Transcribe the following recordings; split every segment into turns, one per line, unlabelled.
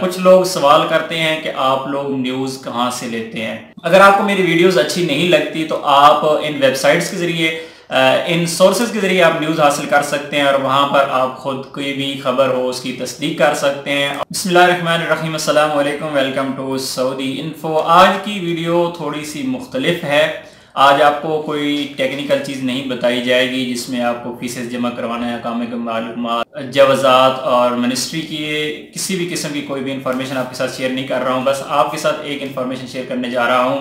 کچھ لوگ سوال کرتے ہیں کہ آپ لوگ نیوز کہاں سے لیتے ہیں؟ اگر آپ کو میری ویڈیوز اچھی نہیں لگتی تو آپ ان ویب سائٹس کے ذریعے ان سورسز کے ذریعے آپ نیوز حاصل کر سکتے ہیں اور وہاں پر آپ خود کوئی بھی خبر ہو، اس کی تصدیق کر سکتے ہیں۔ بسم اللہ الرحمن الرحیم، السلام علیکم ویلکم ٹو سعودی انفو آج کی ویڈیو تھوڑی سی مختلف ہے۔ آج آپ کو کوئی ٹیکنیکل چیز نہیں بتائی جائے گی جس میں آپ کو فیسز جمع کروانا ہے، کام کے معلومات، جوازات اور منسٹری کی کسی بھی قسم کی کوئی بھی انفارمیشن آپ کے ساتھ شیئر نہیں کر رہا ہوں۔ بس آپ کے ساتھ ایک انفارمیشن شیئر کرنے جا رہا ہوں۔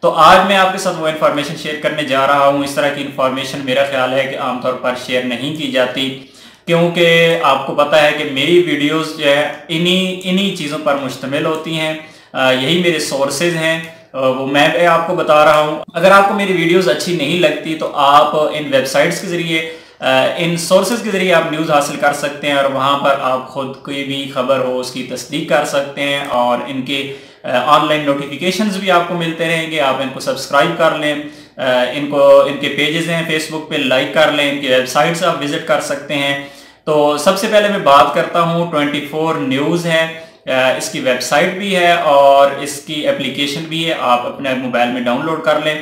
تو آج میں آپ کے ساتھ وہ انفارمیشن شیئر کرنے جا رہا ہوں۔ اس طرح کی انفارمیشن میرا خیال ہے کہ عام طور پر شیئر نہیں کی جاتی۔ کیونکہ آپ کو پتہ ہے کہ میری ویڈیوز جو ہے انہی انہی چیزوں پر مشتمل ہوتی ہیں۔ یہی میرے سورسز ہیں۔ Uh, وہ میں آپ کو بتا رہا ہوں۔ اگر آپ کو میری ویڈیوز اچھی نہیں لگتی تو آپ ان ویب سائٹس کے ذریعے uh, ان سورسز کے ذریعے آپ نیوز حاصل کر سکتے ہیں اور وہاں پر آپ خود کوئی بھی خبر ہو، اس کی تصدیق کر سکتے ہیں اور ان کے آن لائن نوٹیفیکیشنز بھی آپ کو ملتے رہیں گے۔ آپ ان کو سبسکرائب کر لیں۔ uh, ان کو، ان کے پیجز ہیں فیس بک پہ لائک کر لیں۔ ان کی ویب سائٹس آپ وزٹ کر سکتے ہیں۔ تو سب سے پہلے میں بات کرتا ہوں ٹوینٹی فور نیوز ہے اس کی ویب سائٹ بھی ہے اور اس کی اپلیکیشن بھی ہے، آپ اپنے موبائل میں ڈاؤن لوڈ کر لیں۔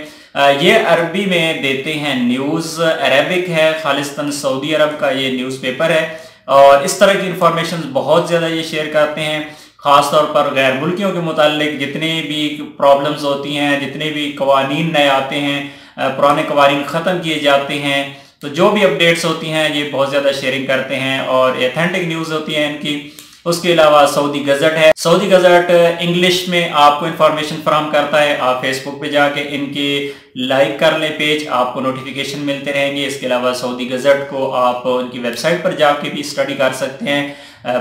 یہ عربی میں دیتے ہیں نیوز، عربک ہے، خالصتاً سعودی عرب کا یہ نیوز پیپر ہے۔ اور اس طرح کی انفارمیشن بہت زیادہ یہ شیئر کرتے ہیں، خاص طور پر غیر ملکیوں کے متعلق۔ جتنے بھی پرابلمز ہوتی ہیں، جتنے بھی قوانین نئے آتے ہیں پرانے قوانین ختم کیے جاتے ہیں۔ تو جو بھی اپڈیٹس ہوتی ہیں، یہ بہت زیادہ شیئرنگ کرتے ہیں اور ایتھینٹک نیوز ہوتی ہیں ان کی۔ اس کے علاوہ سعودی گزٹ ہے۔ سعودی گزٹ انگلش میں آپ کو انفارمیشن فراہم کرتا ہے۔ آپ فیس بک پہ جا کے ان کے لائک کر لیں پیج، آپ کو نوٹیفیکیشن ملتے رہیں گے۔ اس کے علاوہ سعودی گزٹ کو آپ ان کی ویب سائٹ پر جا کے بھی اسٹڈی کر سکتے ہیں۔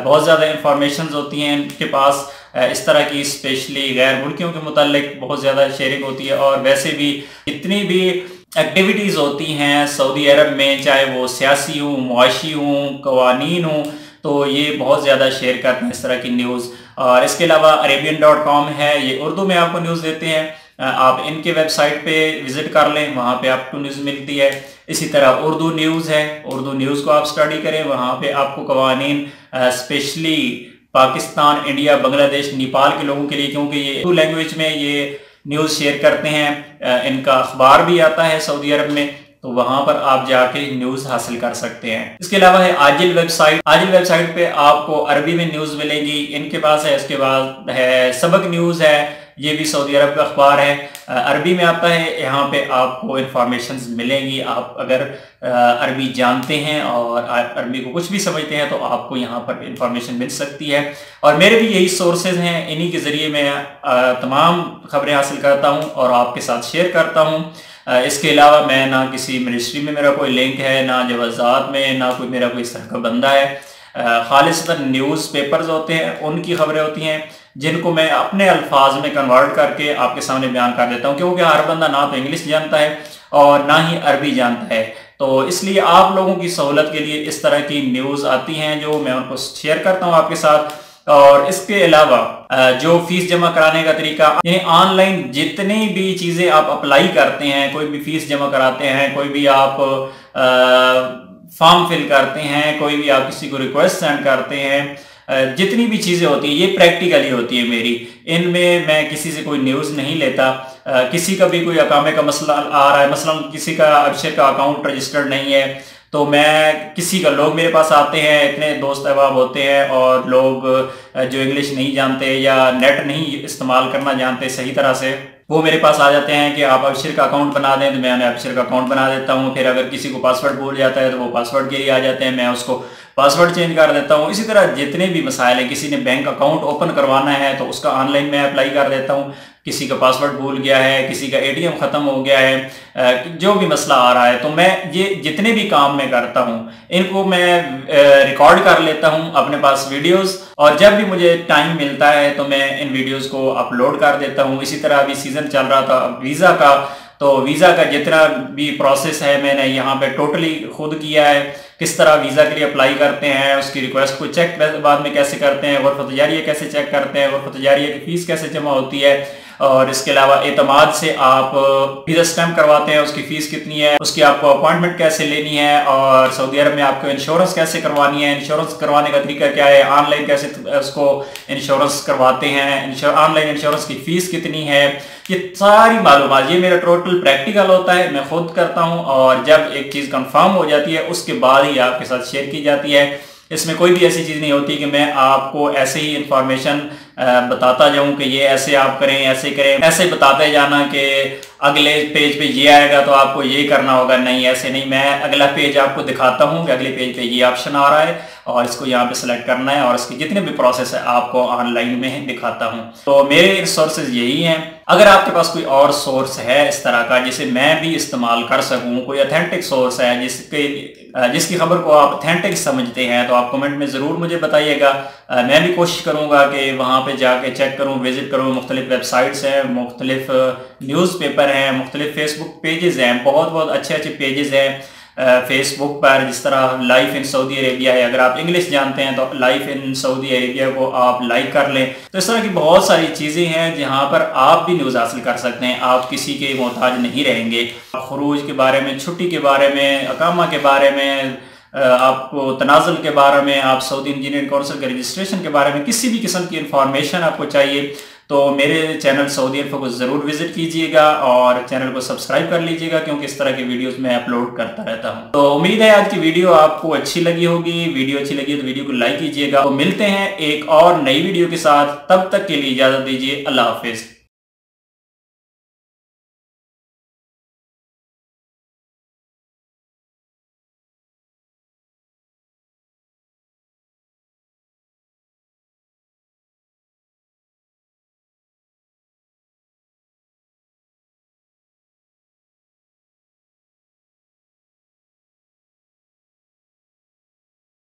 بہت زیادہ انفارمیشنز ہوتی ہیں ان کے پاس۔ اس طرح کی اسپیشلی غیر ملکیوں کے متعلق بہت زیادہ شیئرنگ ہوتی ہے۔ اور ویسے بھی اتنی بھی ایکٹیویٹیز ہوتی ہیں سعودی عرب میں، چاہے وہ سیاسی ہوں، معاشی ہوں، قوانین ہوں تو یہ بہت زیادہ شیئر کرتے ہیں اس طرح کی نیوز۔ اور اس کے علاوہ عربین ڈاٹ کام ہے، یہ اردو میں آپ کو نیوز دیتے ہیں۔ آپ ان کے ویب سائٹ پہ وزٹ کر لیں، وہاں پہ آپ کو نیوز ملتی ہے۔ اسی طرح اردو نیوز ہے، اردو نیوز کو آپ سٹڈی کریں، وہاں پہ آپ کو قوانین اسپیشلی پاکستان، انڈیا، بنگلہ دیش، نیپال کے لوگوں کے لیے، کیونکہ یہ اردو لینگویج میں یہ نیوز شیئر کرتے ہیں۔ ان کا اخبار بھی آتا ہے سعودی عرب میں۔ تو وہاں پر آپ جا کے نیوز حاصل کر سکتے ہیں۔ اس کے علاوہ ہے آجل ویب سائٹ آجل ویب سائٹ پہ آپ کو عربی میں نیوز ملے گی۔ ان کے پاس ہے، اس کے بعد ہے سبق نیوز ہے۔ یہ بھی سعودی عرب کا اخبار ہے۔ عربی میں آتا ہے، یہاں پہ آپ کو انفارمیشنز ملیں گی۔ آپ اگر عربی جانتے ہیں اور عربی کو کچھ بھی سمجھتے ہیں تو آپ کو یہاں پر انفارمیشن مل سکتی ہے۔ اور میرے بھی یہی سورسز ہیں۔ انہی کے ذریعے میں تمام خبریں حاصل کرتا ہوں اور آپ کے ساتھ شیئر کرتا ہوں۔ اس کے علاوہ میں نہ کسی منسٹری میں میرا کوئی لنک ہے، نہ جوازات میں، نہ کوئی میرا کوئی اس طرح کا بندہ ہے۔ خالصتاً نیوز پیپرز ہوتے ہیں، ان کی خبریں ہوتی ہیں جن کو میں اپنے الفاظ میں کنورٹ کر کے آپ کے سامنے بیان کر دیتا ہوں، کیونکہ ہر بندہ نہ تو انگلش جانتا ہے اور نہ ہی عربی جانتا ہے۔ تو اس لیے آپ لوگوں کی سہولت کے لیے اس طرح کی نیوز آتی ہیں جو میں ان کو شیئر کرتا ہوں آپ کے ساتھ۔ اور اس کے علاوہ جو فیس جمع کرانے کا طریقہ یعنی آن لائن جتنی بھی چیزیں آپ اپلائی کرتے ہیں، کوئی بھی فیس جمع کراتے ہیں، کوئی بھی آپ فارم فل کرتے ہیں، کوئی بھی آپ کسی کو ریکویسٹ سینڈ کرتے ہیں جتنی بھی چیزیں ہوتی ہیں، یہ پریکٹیکلی ہوتی ہے میری۔ ان میں میں کسی سے کوئی نیوز نہیں لیتا۔ کسی کا بھی کوئی اقامے کا مسئلہ آ رہا ہے، مثلا کسی کا ابشر کا اکاؤنٹ رجسٹرڈ نہیں ہے تو میں کسی کا، لوگ میرے پاس آتے ہیں، اتنے دوست احباب ہوتے ہیں اور لوگ جو انگلش نہیں جانتے یا نیٹ نہیں استعمال کرنا جانتے صحیح طرح سے، وہ میرے پاس آ جاتے ہیں کہ آپ ابشر کا اکاؤنٹ بنا دیں تو میں انہیں ابشر کا اکاؤنٹ بنا دیتا ہوں۔ پھر اگر کسی کو پاسورڈ بھول جاتا ہے تو وہ پاسورڈ کے لیے آ جاتے ہیں۔ میں اس کو پاسورڈ چینج کر دیتا ہوں۔ اسی طرح جتنے بھی مسائل ہیں، کسی نے بینک اکاؤنٹ اوپن کروانا ہے تو اس کا آن لائن میں اپلائی کر دیتا ہوں۔ کسی کا پاسورڈ بھول گیا ہے، کسی کا اے ٹی ایم ختم ہو گیا ہے جو بھی مسئلہ آ رہا ہے، تو میں یہ جتنے بھی کام میں کرتا ہوں، ان کو میں ریکارڈ کر لیتا ہوں اپنے پاس ویڈیوز، اور جب بھی مجھے ٹائم ملتا ہے تو میں ان ویڈیوز کو اپلوڈ کر دیتا ہوں۔ اسی طرح ابھی سیزن چل رہا تھا ویزا کا، تو ویزا کا جتنا بھی پروسیس ہے، میں نے یہاں پہ ٹوٹلی خود کیا ہے۔ کس طرح ویزا کے لیے اپلائی کرتے ہیں، اس کی ریکویسٹ کو چیک بعد میں کیسے کرتے ہیں غرفت تجاریہ کیسے چیک کرتے ہیں غرفت تجاریہ کی فیس کیسے جمع ہوتی ہے۔ اور اس کے علاوہ اعتماد سے آپ ویزا اسٹیمپ کرواتے ہیں، اس کی فیس کتنی ہے، اس کی آپ کو اپوائنٹمنٹ کیسے لینی ہے اور سعودی عرب میں آپ کو انشورنس کیسے کروانی ہے انشورنس کروانے کا طریقہ کیا ہے آن لائن کیسے اس کو انشورنس کرواتے ہیں آن لائن انشورنس کی فیس کتنی ہے، یہ ساری معلومات۔ یہ میرا ٹوٹل پریکٹیکل ہوتا ہے، میں خود کرتا ہوں اور جب ایک چیز کنفرم ہو جاتی ہے، اس کے بعد ہی آپ کے ساتھ شیئر کی جاتی ہے۔ اس میں کوئی بھی ایسی چیز نہیں ہوتی کہ میں آپ کو ایسے ہی انفارمیشن بتاتا جاؤں کہ یہ ایسے آپ کریں، ایسے کریں، ایسے بتاتے جانا کہ اگلے پیج پہ یہ آئے گا تو آپ کو یہ کرنا ہوگا، نہیں، ایسے نہیں، میں اگلا پیج آپ کو دکھاتا ہوں کہ اگلے پیج پہ یہ آپشن آ رہا ہے اور اس کو یہاں پہ سلیکٹ کرنا ہے اور اس کی جتنے بھی پروسیس ہے آپ کو آن لائن میں دکھاتا ہوں۔ تو میرے سورسز یہی ہیں۔ اگر آپ کے پاس کوئی اور سورس ہے اس طرح کا جسے میں بھی استعمال کر سکوں، کوئی اتھینٹک سورس ہے جس کے جس کی خبر کو آپ اتھینٹک سمجھتے ہیں، تو آپ کمنٹ میں ضرور مجھے بتائیے گا۔ میں بھی کوشش کروں گا کہ وہاں پہ جا کے چیک کروں وزٹ کروں۔ مختلف ویب سائٹس ہیں، مختلف نیوز پیپر ہیں، مختلف فیس بک پیجز ہیں۔ بہت بہت اچھے اچھے پیجز ہیں۔ فیس بک پر جس طرح لائف ان سعودی عربیہ ہے، اگر آپ انگلش جانتے ہیں تو لائف ان سعودی عربیہ کو آپ لائک کر لیں۔ تو اس طرح کی بہت ساری چیزیں ہیں جہاں پر آپ بھی نیوز حاصل کر سکتے ہیں، آپ کسی کے محتاج نہیں رہیں گے۔ خروج کے بارے میں، چھٹی کے بارے میں، اقامہ کے بارے میں آپ کو تنازل کے بارے میں، آپ سعودی انجینئر کونسل کے رجسٹریشن کے بارے میں کسی بھی قسم کی انفارمیشن آپ کو چاہیے۔ تو میرے چینل سعودی انفو کو ضرور وزٹ کیجیے گا اور چینل کو سبسکرائب کر لیجیے گا کیونکہ اس طرح کی ویڈیوز میں اپلوڈ کرتا رہتا ہوں۔ تو امید ہے آج کی ویڈیو آپ کو اچھی لگی ہوگی۔ ویڈیو اچھی لگی تو ویڈیو کو لائک کیجیے گا۔ تو ملتے ہیں ایک اور نئی ویڈیو کے ساتھ۔ تب تک کے لیے اجازت دیجیے اللہ حافظ۔